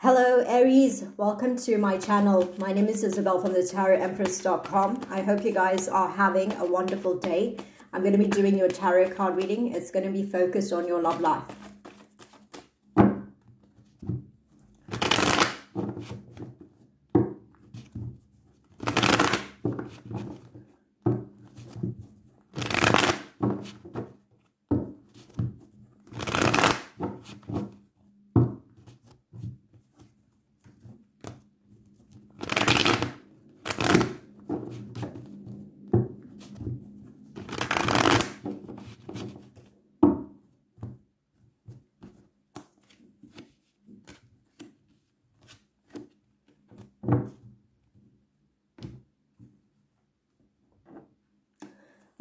Hello Aries, welcome to my channel. My name is Isabelle from the TarotEmpress.com. I hope you guys are having a wonderful day. I'm going to be doing your tarot card reading. It's going to be focused on your love life.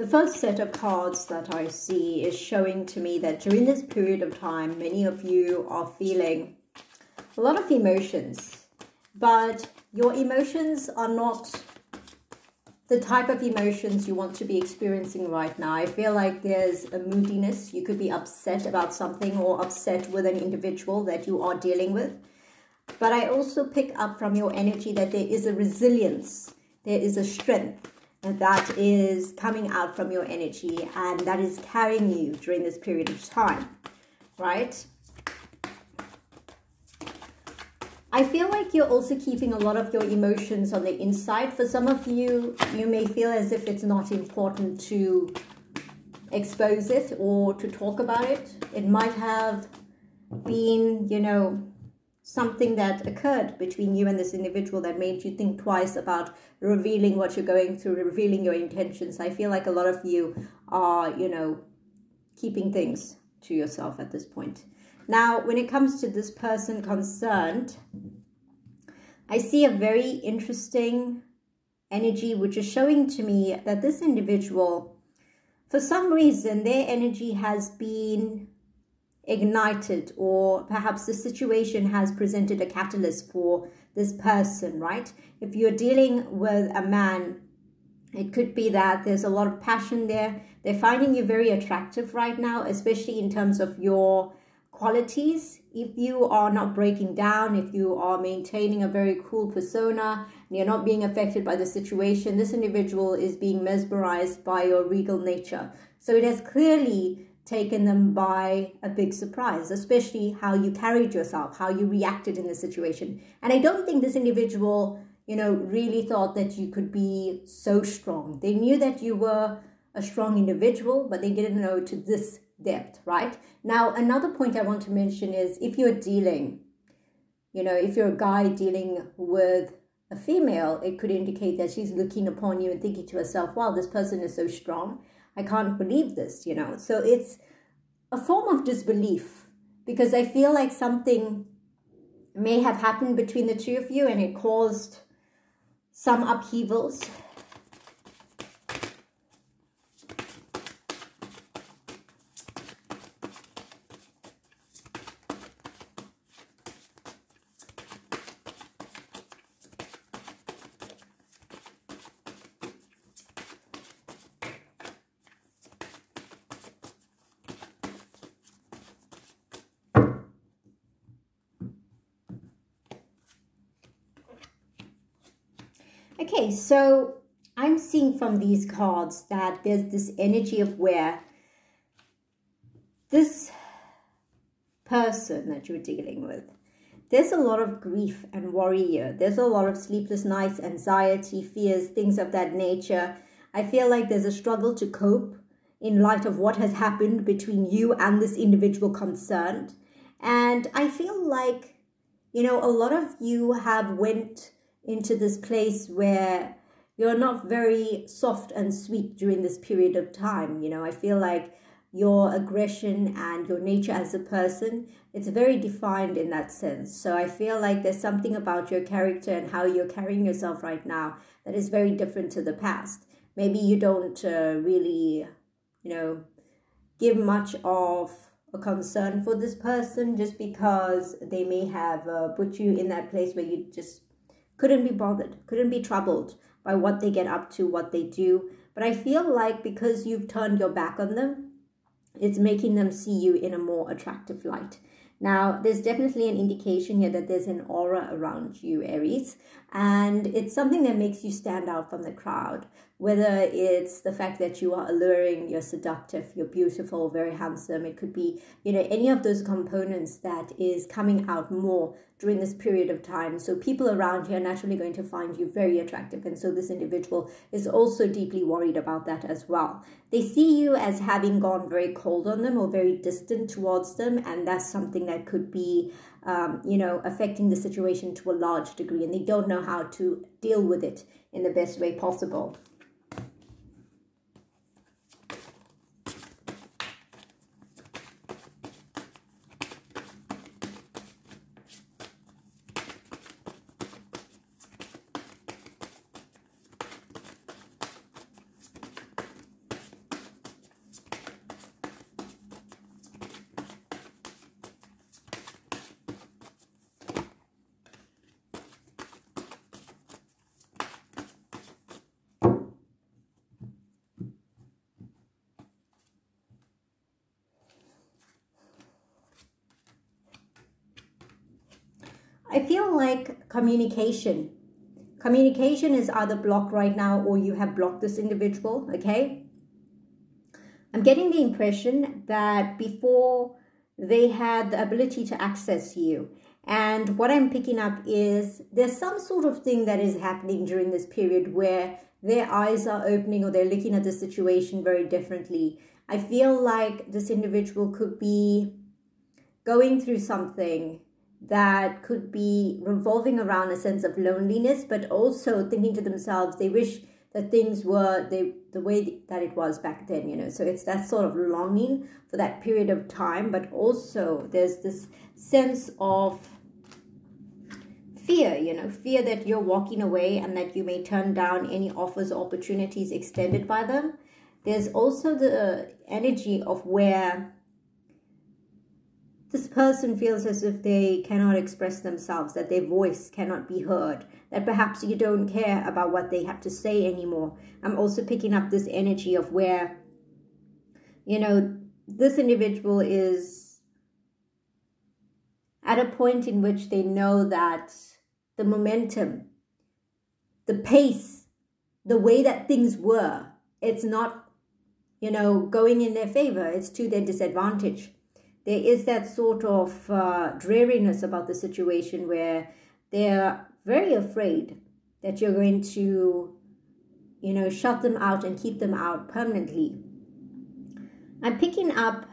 The first set of cards that I see is showing to me that during this period of time, many of you are feeling a lot of emotions, but your emotions are not the type of emotions you want to be experiencing right now. I feel like there's a moodiness. You could be upset about something or upset with an individual that you are dealing with. But I also pick up from your energy that there is a resilience, there is a strength that is coming out from your energy and that is carrying you during this period of time, right? I feel like you're also keeping a lot of your emotions on the inside. For some of you, you may feel as if it's not important to expose it or to talk about it. It might have been, you know, something that occurred between you and this individual that made you think twice about revealing what you're going through, revealing your intentions. I feel like a lot of you are, you know, keeping things to yourself at this point. Now, when it comes to this person concerned, I see a very interesting energy which is showing to me that this individual, for some reason, their energy has been ignited or perhaps the situation has presented a catalyst for this person, right? If you're dealing with a man, it could be that there's a lot of passion there. They're finding you very attractive right now, especially in terms of your qualities. If you are not breaking down, if you are maintaining a very cool persona, and you're not being affected by the situation, this individual is being mesmerized by your regal nature. So it has clearly taken them by a big surprise, especially how you carried yourself, how you reacted in the situation. And I don't think this individual, you know, really thought that you could be so strong. They knew that you were a strong individual, but they didn't know to this depth, right? Now, another point I want to mention is if you're dealing, you know, if you're a guy dealing with a female, it could indicate that she's looking upon you and thinking to herself, wow, this person is so strong I can't believe this, you know. So it's a form of disbelief because I feel like something may have happened between the two of you and it caused some upheavals Okay, so I'm seeing from these cards that there's this energy of where this person that you're dealing with, there's a lot of grief and worry here. There's a lot of sleepless nights, anxiety, fears, things of that nature. I feel like there's a struggle to cope in light of what has happened between you and this individual concerned. And I feel like, you know, a lot of you have went into this place where you're not very soft and sweet during this period of time. You know, I feel like your aggression and your nature as a person, it's very defined in that sense. So I feel like there's something about your character and how you're carrying yourself right now that is very different to the past. Maybe you don't uh, really, you know, give much of a concern for this person just because they may have uh, put you in that place where you just couldn't be bothered, couldn't be troubled by what they get up to, what they do. But I feel like because you've turned your back on them, it's making them see you in a more attractive light. Now, there's definitely an indication here that there's an aura around you, Aries, and it's something that makes you stand out from the crowd. Whether it's the fact that you are alluring, you're seductive, you're beautiful, very handsome, it could be, you know, any of those components that is coming out more during this period of time. So people around you are naturally going to find you very attractive. And so this individual is also deeply worried about that as well. They see you as having gone very cold on them or very distant towards them. And that's something that could be, um, you know, affecting the situation to a large degree. And they don't know how to deal with it in the best way possible. I feel like communication. Communication is either blocked right now or you have blocked this individual, okay? I'm getting the impression that before they had the ability to access you. And what I'm picking up is there's some sort of thing that is happening during this period where their eyes are opening or they're looking at the situation very differently. I feel like this individual could be going through something that could be revolving around a sense of loneliness, but also thinking to themselves, they wish that things were they, the way that it was back then, you know. So it's that sort of longing for that period of time, but also there's this sense of fear, you know, fear that you're walking away and that you may turn down any offers or opportunities extended by them. There's also the energy of where this person feels as if they cannot express themselves, that their voice cannot be heard, that perhaps you don't care about what they have to say anymore. I'm also picking up this energy of where, you know, this individual is at a point in which they know that the momentum, the pace, the way that things were, it's not, you know, going in their favor, it's to their disadvantage there is that sort of uh, dreariness about the situation where they're very afraid that you're going to, you know, shut them out and keep them out permanently. I'm picking up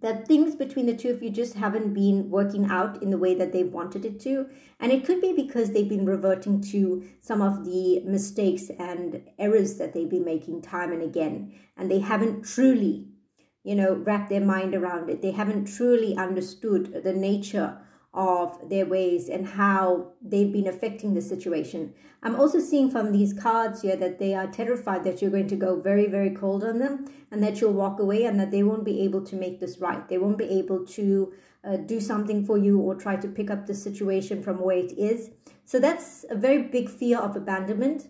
that things between the two of you just haven't been working out in the way that they wanted it to. And it could be because they've been reverting to some of the mistakes and errors that they've been making time and again. And they haven't truly you know, wrap their mind around it. They haven't truly understood the nature of their ways and how they've been affecting the situation. I'm also seeing from these cards here that they are terrified that you're going to go very, very cold on them and that you'll walk away and that they won't be able to make this right. They won't be able to uh, do something for you or try to pick up the situation from where it is. So that's a very big fear of abandonment.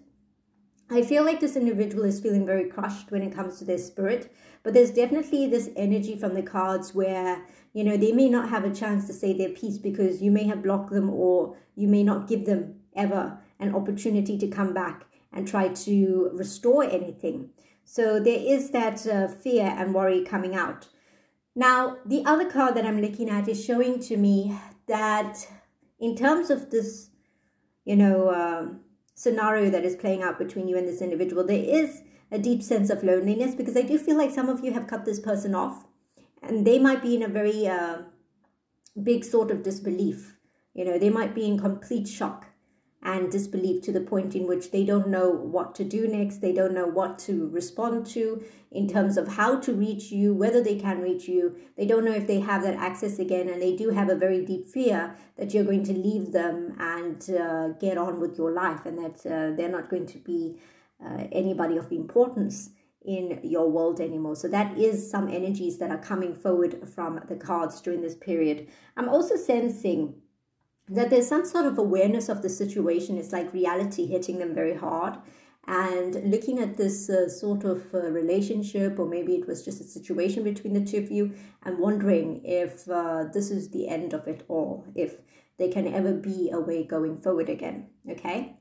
I feel like this individual is feeling very crushed when it comes to their spirit, but there's definitely this energy from the cards where, you know, they may not have a chance to say their piece because you may have blocked them or you may not give them ever an opportunity to come back and try to restore anything. So there is that uh, fear and worry coming out. Now, the other card that I'm looking at is showing to me that in terms of this, you know, uh, scenario that is playing out between you and this individual, there is a deep sense of loneliness because I do feel like some of you have cut this person off and they might be in a very uh, big sort of disbelief. You know, they might be in complete shock and disbelief to the point in which they don't know what to do next. They don't know what to respond to in terms of how to reach you, whether they can reach you. They don't know if they have that access again, and they do have a very deep fear that you're going to leave them and uh, get on with your life, and that uh, they're not going to be uh, anybody of importance in your world anymore. So that is some energies that are coming forward from the cards during this period. I'm also sensing that there's some sort of awareness of the situation. It's like reality hitting them very hard. and looking at this uh, sort of uh, relationship, or maybe it was just a situation between the two of you, and wondering if uh, this is the end of it all, if there can ever be a way going forward again. Okay.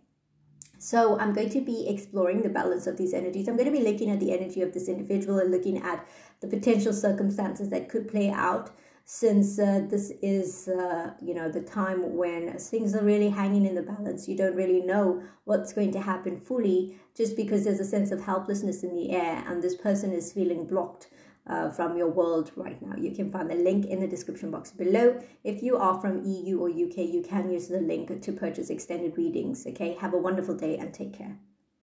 So I'm going to be exploring the balance of these energies. I'm going to be looking at the energy of this individual and looking at the potential circumstances that could play out since uh, this is uh, you know the time when things are really hanging in the balance you don't really know what's going to happen fully just because there's a sense of helplessness in the air and this person is feeling blocked uh, from your world right now. You can find the link in the description box below. If you are from eu or uk you can use the link to purchase extended readings okay? Have a wonderful day and take care